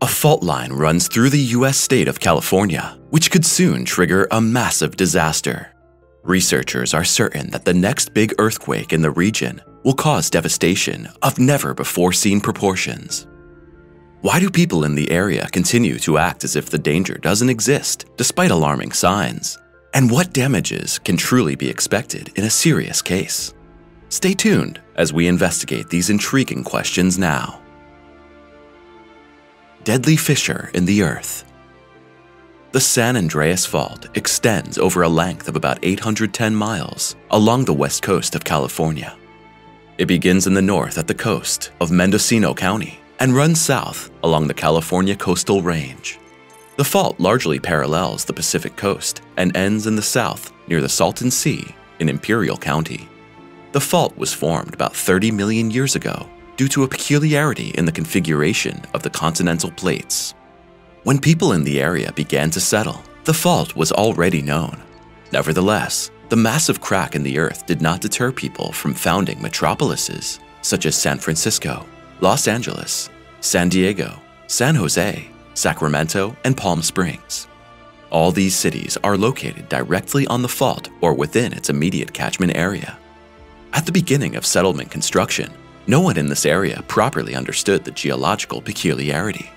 A fault line runs through the US state of California, which could soon trigger a massive disaster. Researchers are certain that the next big earthquake in the region will cause devastation of never before seen proportions. Why do people in the area continue to act as if the danger doesn't exist despite alarming signs? And what damages can truly be expected in a serious case? Stay tuned as we investigate these intriguing questions now. Deadly fissure in the Earth The San Andreas Fault extends over a length of about 810 miles along the west coast of California. It begins in the north at the coast of Mendocino County and runs south along the California coastal range. The fault largely parallels the Pacific coast and ends in the south near the Salton Sea in Imperial County. The fault was formed about 30 million years ago due to a peculiarity in the configuration of the continental plates. When people in the area began to settle, the fault was already known. Nevertheless, the massive crack in the earth did not deter people from founding metropolises such as San Francisco, Los Angeles, San Diego, San Jose, Sacramento, and Palm Springs. All these cities are located directly on the fault or within its immediate catchment area. At the beginning of settlement construction, no one in this area properly understood the geological peculiarity.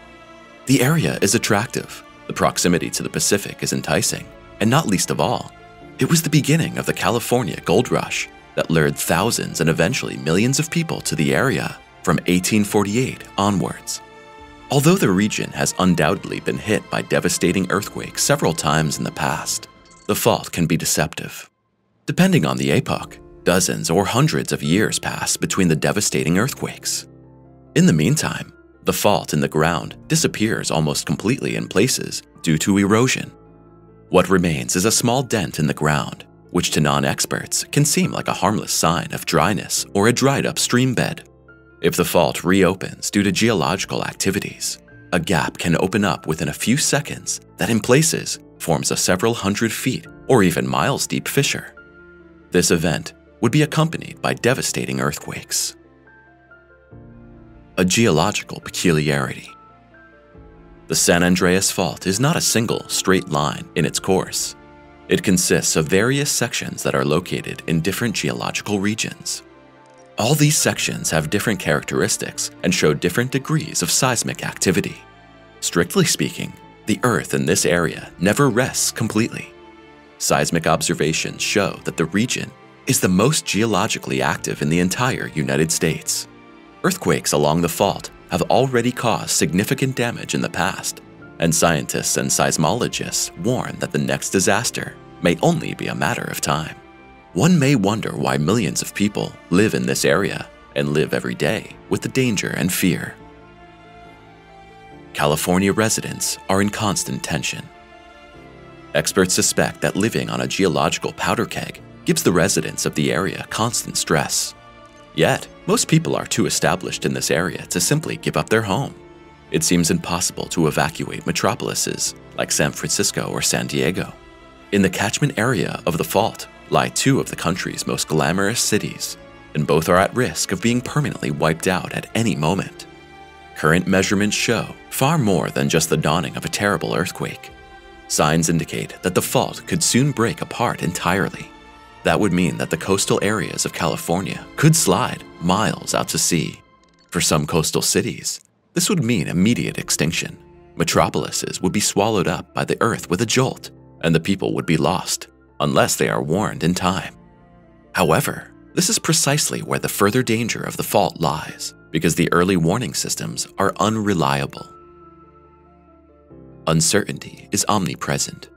The area is attractive, the proximity to the Pacific is enticing, and not least of all, it was the beginning of the California gold rush that lured thousands and eventually millions of people to the area from 1848 onwards. Although the region has undoubtedly been hit by devastating earthquakes several times in the past, the fault can be deceptive. Depending on the epoch, Dozens or hundreds of years pass between the devastating earthquakes. In the meantime, the fault in the ground disappears almost completely in places due to erosion. What remains is a small dent in the ground, which to non-experts can seem like a harmless sign of dryness or a dried up stream bed. If the fault reopens due to geological activities, a gap can open up within a few seconds that in places forms a several hundred feet or even miles deep fissure. This event would be accompanied by devastating earthquakes. A geological peculiarity. The San Andreas Fault is not a single, straight line in its course. It consists of various sections that are located in different geological regions. All these sections have different characteristics and show different degrees of seismic activity. Strictly speaking, the Earth in this area never rests completely. Seismic observations show that the region is the most geologically active in the entire United States. Earthquakes along the fault have already caused significant damage in the past, and scientists and seismologists warn that the next disaster may only be a matter of time. One may wonder why millions of people live in this area and live every day with the danger and fear. California residents are in constant tension. Experts suspect that living on a geological powder keg gives the residents of the area constant stress. Yet, most people are too established in this area to simply give up their home. It seems impossible to evacuate metropolises like San Francisco or San Diego. In the catchment area of the fault lie two of the country's most glamorous cities, and both are at risk of being permanently wiped out at any moment. Current measurements show far more than just the dawning of a terrible earthquake. Signs indicate that the fault could soon break apart entirely. That would mean that the coastal areas of California could slide miles out to sea. For some coastal cities, this would mean immediate extinction. Metropolises would be swallowed up by the earth with a jolt, and the people would be lost, unless they are warned in time. However, this is precisely where the further danger of the fault lies, because the early warning systems are unreliable. Uncertainty is omnipresent.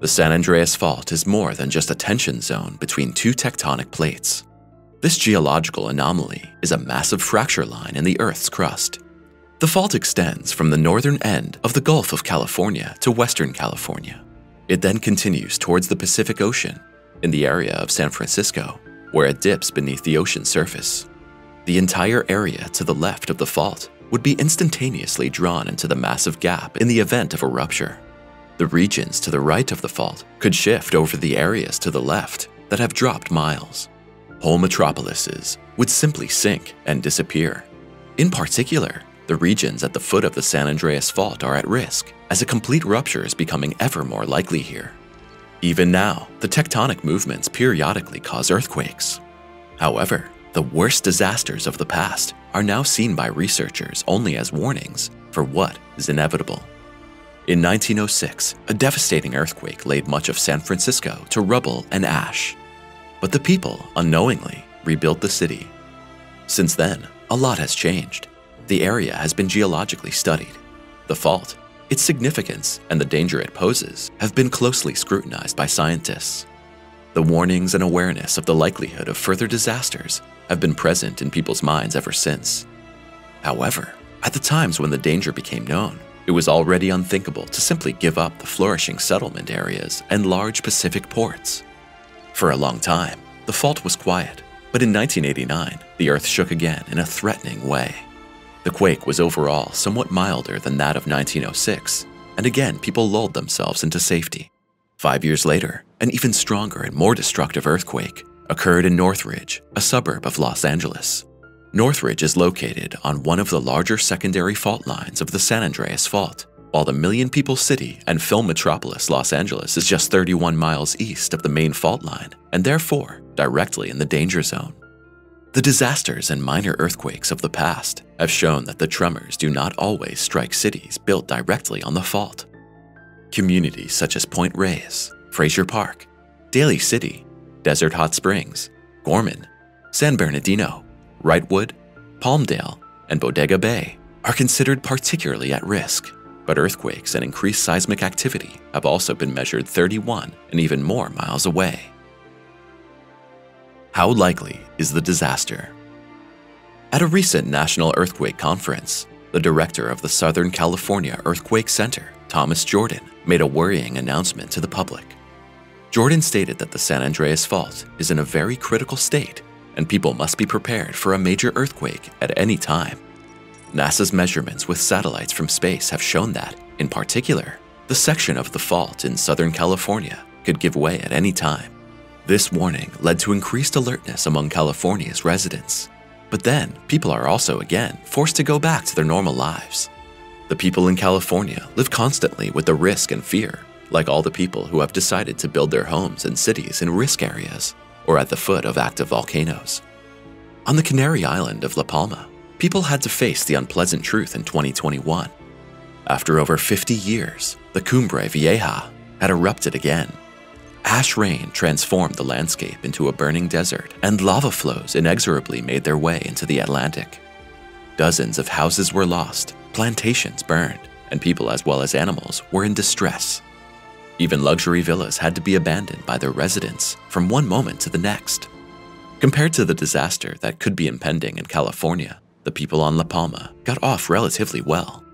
The San Andreas Fault is more than just a tension zone between two tectonic plates. This geological anomaly is a massive fracture line in the Earth's crust. The fault extends from the northern end of the Gulf of California to western California. It then continues towards the Pacific Ocean in the area of San Francisco, where it dips beneath the ocean surface. The entire area to the left of the fault would be instantaneously drawn into the massive gap in the event of a rupture. The regions to the right of the fault could shift over the areas to the left that have dropped miles. Whole metropolises would simply sink and disappear. In particular, the regions at the foot of the San Andreas Fault are at risk, as a complete rupture is becoming ever more likely here. Even now, the tectonic movements periodically cause earthquakes. However, the worst disasters of the past are now seen by researchers only as warnings for what is inevitable. In 1906, a devastating earthquake laid much of San Francisco to rubble and ash. But the people, unknowingly, rebuilt the city. Since then, a lot has changed. The area has been geologically studied. The fault, its significance, and the danger it poses have been closely scrutinized by scientists. The warnings and awareness of the likelihood of further disasters have been present in people's minds ever since. However, at the times when the danger became known, it was already unthinkable to simply give up the flourishing settlement areas and large Pacific ports. For a long time, the fault was quiet, but in 1989, the Earth shook again in a threatening way. The quake was overall somewhat milder than that of 1906, and again people lulled themselves into safety. Five years later, an even stronger and more destructive earthquake occurred in Northridge, a suburb of Los Angeles. Northridge is located on one of the larger secondary fault lines of the San Andreas Fault, while the million people city and film metropolis Los Angeles is just 31 miles east of the main fault line and therefore directly in the danger zone. The disasters and minor earthquakes of the past have shown that the tremors do not always strike cities built directly on the fault. Communities such as Point Reyes, Frazier Park, Daly City, Desert Hot Springs, Gorman, San Bernardino, Wrightwood, Palmdale, and Bodega Bay are considered particularly at risk, but earthquakes and increased seismic activity have also been measured 31 and even more miles away. How likely is the disaster? At a recent National Earthquake Conference, the director of the Southern California Earthquake Center, Thomas Jordan, made a worrying announcement to the public. Jordan stated that the San Andreas Fault is in a very critical state and people must be prepared for a major earthquake at any time. NASA's measurements with satellites from space have shown that, in particular, the section of the fault in Southern California could give way at any time. This warning led to increased alertness among California's residents. But then, people are also again forced to go back to their normal lives. The people in California live constantly with the risk and fear, like all the people who have decided to build their homes and cities in risk areas or at the foot of active volcanoes. On the Canary Island of La Palma, people had to face the unpleasant truth in 2021. After over 50 years, the Cumbre Vieja had erupted again. Ash rain transformed the landscape into a burning desert, and lava flows inexorably made their way into the Atlantic. Dozens of houses were lost, plantations burned, and people as well as animals were in distress. Even luxury villas had to be abandoned by their residents from one moment to the next. Compared to the disaster that could be impending in California, the people on La Palma got off relatively well.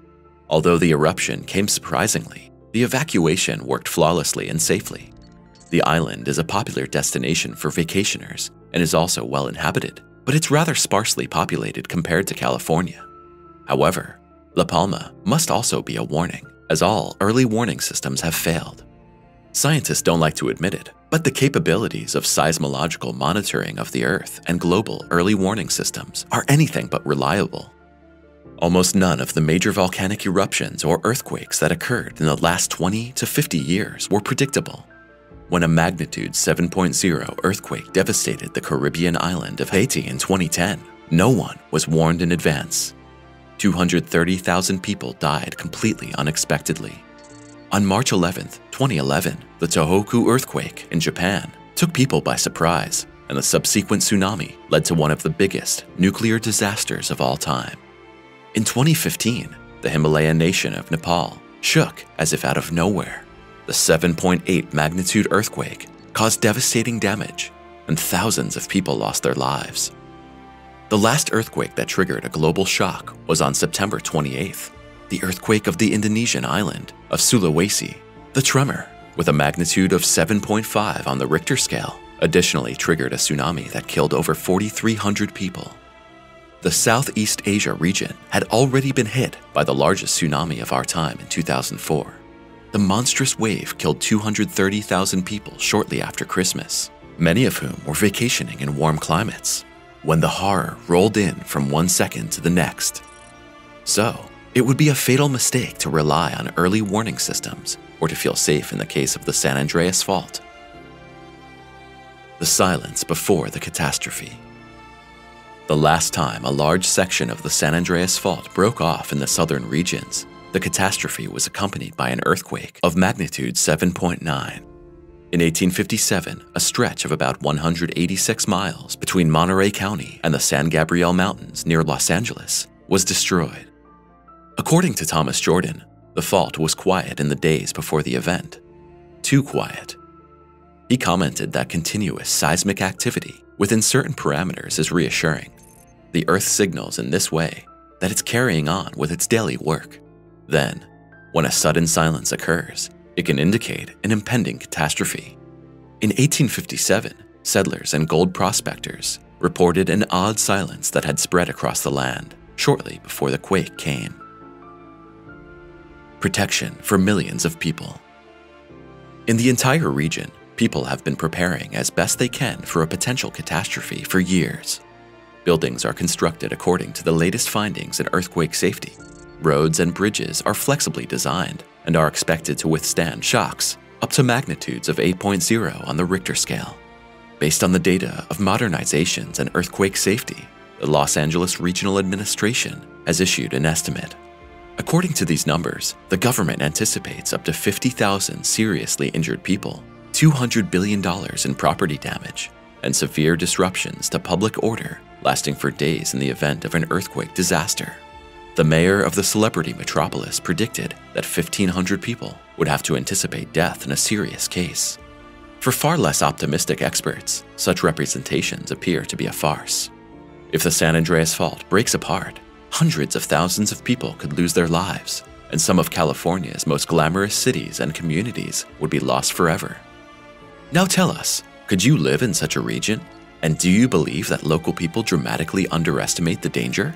Although the eruption came surprisingly, the evacuation worked flawlessly and safely. The island is a popular destination for vacationers and is also well inhabited, but it's rather sparsely populated compared to California. However, La Palma must also be a warning, as all early warning systems have failed. Scientists don't like to admit it, but the capabilities of seismological monitoring of the Earth and global early warning systems are anything but reliable. Almost none of the major volcanic eruptions or earthquakes that occurred in the last 20 to 50 years were predictable. When a magnitude 7.0 earthquake devastated the Caribbean island of Haiti in 2010, no one was warned in advance. 230,000 people died completely unexpectedly. On March 11, 2011, the Tohoku earthquake in Japan took people by surprise, and the subsequent tsunami led to one of the biggest nuclear disasters of all time. In 2015, the Himalayan nation of Nepal shook as if out of nowhere. The 7.8 magnitude earthquake caused devastating damage, and thousands of people lost their lives. The last earthquake that triggered a global shock was on September 28th, the earthquake of the Indonesian island of Sulawesi. The tremor, with a magnitude of 7.5 on the Richter scale, additionally triggered a tsunami that killed over 4,300 people. The Southeast Asia region had already been hit by the largest tsunami of our time in 2004. The monstrous wave killed 230,000 people shortly after Christmas, many of whom were vacationing in warm climates. When the horror rolled in from one second to the next, So, it would be a fatal mistake to rely on early warning systems or to feel safe in the case of the San Andreas Fault. The silence before the catastrophe. The last time a large section of the San Andreas Fault broke off in the southern regions, the catastrophe was accompanied by an earthquake of magnitude 7.9. In 1857, a stretch of about 186 miles between Monterey County and the San Gabriel Mountains near Los Angeles was destroyed. According to Thomas Jordan, the fault was quiet in the days before the event. Too quiet. He commented that continuous seismic activity within certain parameters is reassuring. The Earth signals in this way that it's carrying on with its daily work. Then, when a sudden silence occurs, it can indicate an impending catastrophe. In 1857, settlers and gold prospectors reported an odd silence that had spread across the land shortly before the quake came. Protection for millions of people. In the entire region, people have been preparing as best they can for a potential catastrophe for years. Buildings are constructed according to the latest findings in earthquake safety. Roads and bridges are flexibly designed and are expected to withstand shocks up to magnitudes of 8.0 on the Richter scale. Based on the data of modernizations and earthquake safety, the Los Angeles Regional Administration has issued an estimate. According to these numbers, the government anticipates up to 50,000 seriously injured people, $200 billion in property damage, and severe disruptions to public order lasting for days in the event of an earthquake disaster. The mayor of the celebrity metropolis predicted that 1,500 people would have to anticipate death in a serious case. For far less optimistic experts, such representations appear to be a farce. If the San Andreas Fault breaks apart, hundreds of thousands of people could lose their lives, and some of California's most glamorous cities and communities would be lost forever. Now tell us, could you live in such a region? And do you believe that local people dramatically underestimate the danger?